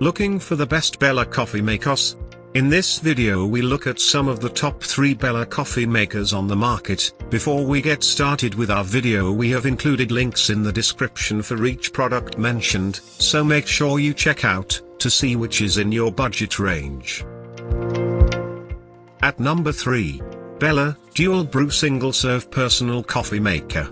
Looking for the best Bella coffee makers? In this video we look at some of the top 3 Bella coffee makers on the market. Before we get started with our video we have included links in the description for each product mentioned, so make sure you check out, to see which is in your budget range. At number 3. Bella, Dual Brew Single Serve Personal Coffee Maker.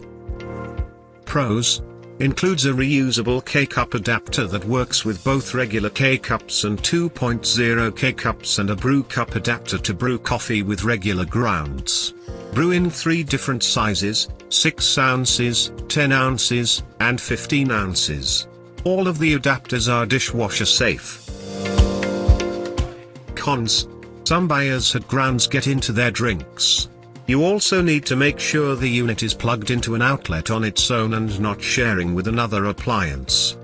Pros, includes a reusable K-cup adapter that works with both regular K-cups and 2.0 K-cups and a brew cup adapter to brew coffee with regular grounds. Brew in three different sizes, 6 ounces, 10 ounces, and 15 ounces. All of the adapters are dishwasher safe. Cons. Some buyers had grounds get into their drinks. You also need to make sure the unit is plugged into an outlet on its own and not sharing with another appliance.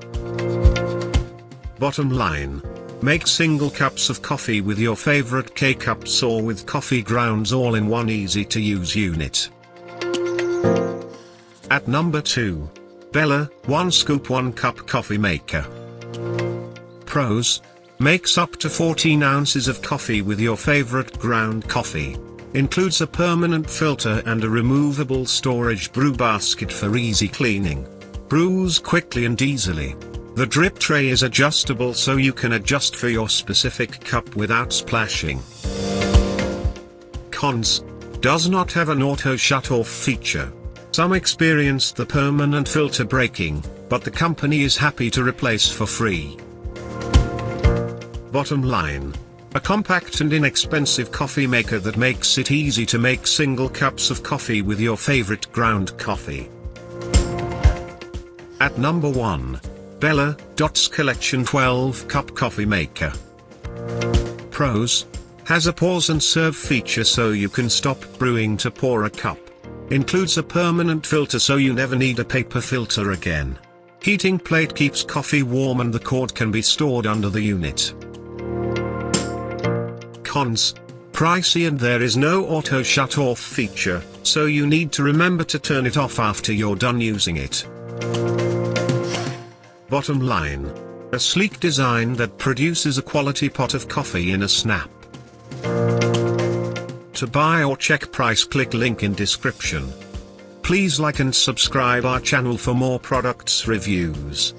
Bottom line. Make single cups of coffee with your favorite K-cups or with coffee grounds all in one easy to use unit. At number 2. Bella, 1 scoop 1 cup coffee maker. Pros. Makes up to 14 ounces of coffee with your favorite ground coffee. Includes a permanent filter and a removable storage brew basket for easy cleaning. Brews quickly and easily. The drip tray is adjustable so you can adjust for your specific cup without splashing. Cons. Does not have an auto shut-off feature. Some experienced the permanent filter breaking, but the company is happy to replace for free. Bottom line. A compact and inexpensive coffee maker that makes it easy to make single cups of coffee with your favorite ground coffee. At number 1. Bella, Dots Collection 12 Cup Coffee Maker. Pros. Has a pause and serve feature so you can stop brewing to pour a cup. Includes a permanent filter so you never need a paper filter again. Heating plate keeps coffee warm and the cord can be stored under the unit. Cons. Pricey and there is no auto shut off feature, so you need to remember to turn it off after you're done using it. Bottom line. A sleek design that produces a quality pot of coffee in a snap. To buy or check price click link in description. Please like and subscribe our channel for more products reviews.